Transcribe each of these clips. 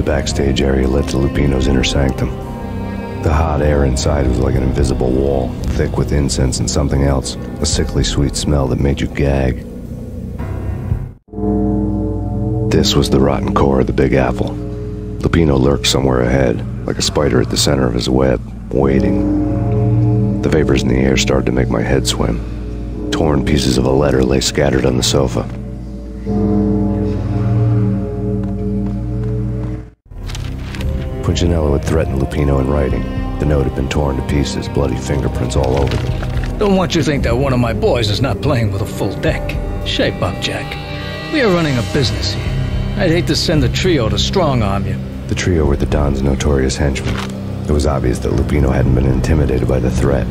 The backstage area led to Lupino's inner sanctum. The hot air inside was like an invisible wall, thick with incense and something else, a sickly sweet smell that made you gag. This was the rotten core of the Big Apple. Lupino lurked somewhere ahead, like a spider at the center of his web, waiting. The vapors in the air started to make my head swim. Torn pieces of a letter lay scattered on the sofa. Punchinello had threatened Lupino in writing. The note had been torn to pieces, bloody fingerprints all over them. Don't want you to think that one of my boys is not playing with a full deck. Shape up, Jack. We are running a business here. I'd hate to send the trio to strong arm you. The trio were the Don's notorious henchmen. It was obvious that Lupino hadn't been intimidated by the threat.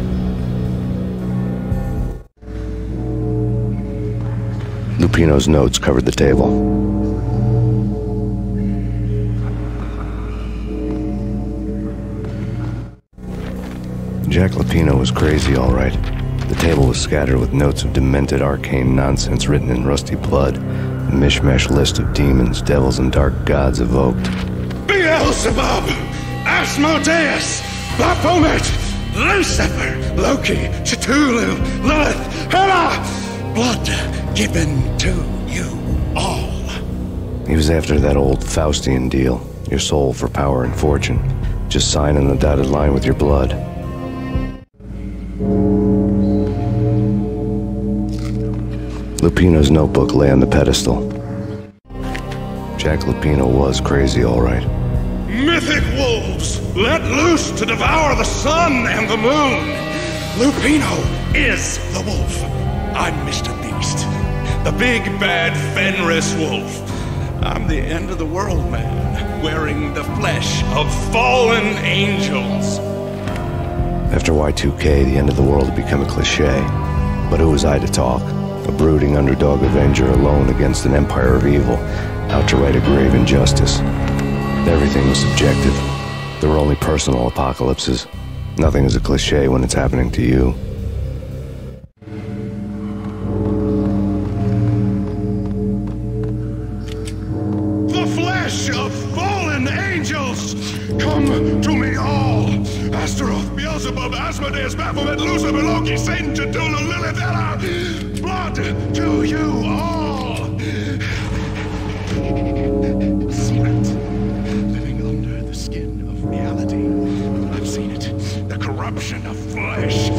Lupino's notes covered the table. Jack Lupino was crazy, all right. The table was scattered with notes of demented arcane nonsense written in rusty blood, a mishmash list of demons, devils, and dark gods evoked. Beelzebub, Asmodeus, Baphomet, Lucifer, Loki, Cthulhu, Lilith, Hela, blood given to you all. He was after that old Faustian deal, your soul for power and fortune. Just sign on the dotted line with your blood. Lupino's notebook lay on the pedestal. Jack Lupino was crazy, all right. Mythic wolves, let loose to devour the sun and the moon. Lupino is the wolf. I'm Mr. Beast, the big bad Fenris wolf. I'm the end of the world man, wearing the flesh of fallen angels. After Y2K, the end of the world had become a cliche. But who was I to talk? A brooding underdog avenger alone against an empire of evil, out to right a grave injustice. Everything was subjective. There were only personal apocalypses. Nothing is a cliche when it's happening to you. Beelzebub, Asmodeus, Baphomet, Lucifer, Loki, Satan, Cthulhu, Lilith, Hela! Blood to you all! Secret. Living under the skin of reality. I've seen it. The corruption of flesh.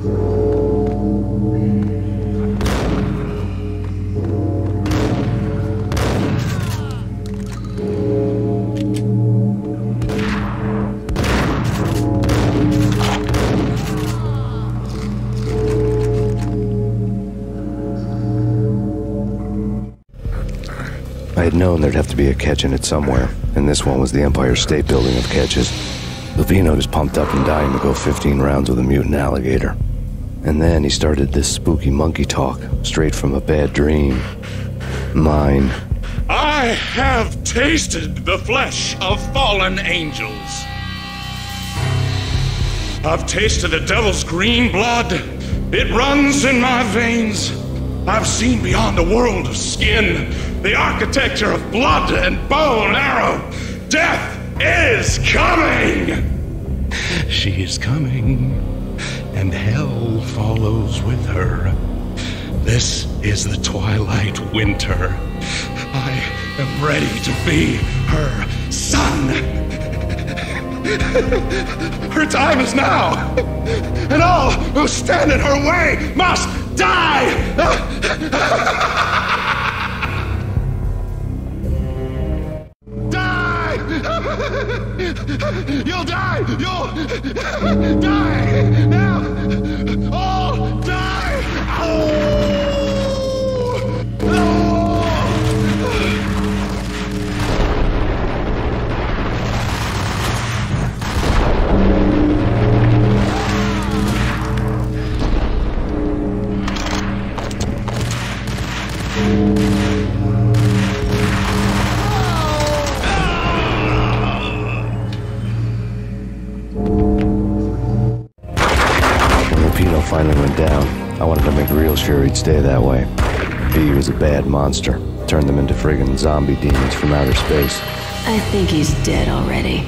I had known there'd have to be a catch in it somewhere, and this one was the Empire State Building of catches. Lupino was pumped up and dying to go 15 rounds with a mutant alligator. And then he started this spooky monkey talk, straight from a bad dream. Mine. I have tasted the flesh of fallen angels. I've tasted the devil's green blood. It runs in my veins. I've seen beyond the world of skin, the architecture of blood and bow and arrow. Death is coming! She is coming, and hell follows with her. This is the twilight winter. I am ready to be her son. Her time is now, and all who stand in her way must die! die! You'll die! You'll die! Finally went down, I wanted to make real sure he'd stay that way. V was a bad monster. Turned them into friggin' zombie demons from outer space. I think he's dead already.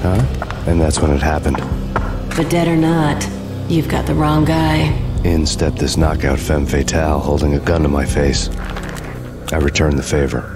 Huh? And that's when it happened. But dead or not, you've got the wrong guy. In stepped this knockout femme fatale holding a gun to my face. I returned the favor.